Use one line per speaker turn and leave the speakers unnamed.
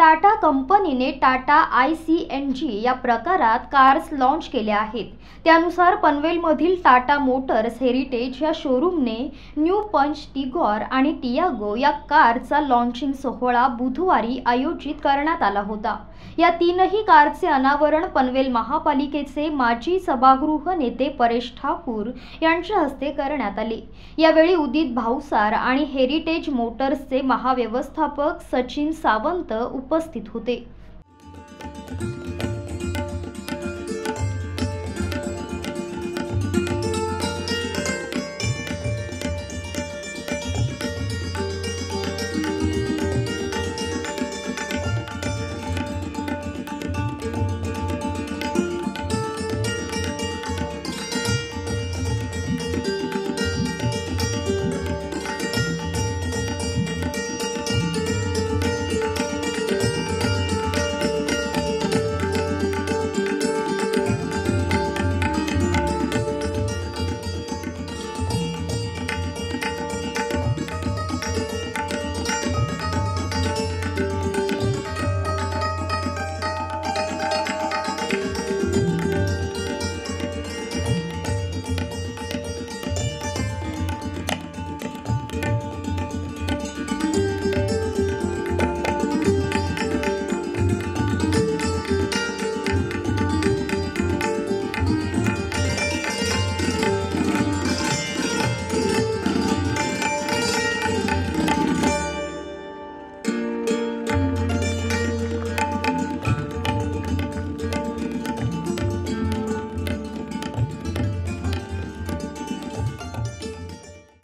टाटा कंपनीने Tata I C N G या प्रकारात कार्स लॉन्च केल्या आहेत. त्यानुसार पनवेलमधील टाटा मोटर्स हेरिटेज या शोरूमने न्यू पंच टिगॉर आणि टियागो या कारचा लॉन्चिंग सोहळा बुधवारी आयोजित करण्यात आला होता. या तीनही कारचे अनावरण पनवेल महापालिकेचे माजी सभागृह नेते परेश ठाकूर यांच्या हस्ते करण्यात आले. यावेळी उदित भाऊसार आणि हेरिटेज मोटर्सचे महाव्यवस्थापक सचिन सावंत उपस्थित होते।